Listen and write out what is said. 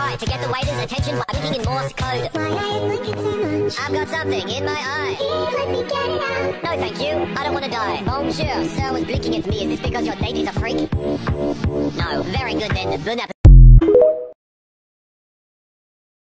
try to get the waiter's attention by speaking in Morse code. Why are you looking so much? I've got something in my eye. Here, let me get it out. No, thank you. I don't want to die. Bonjour. Sir was blinking at me. Is this because your date is a freak? No. Very good then. Bon appetit.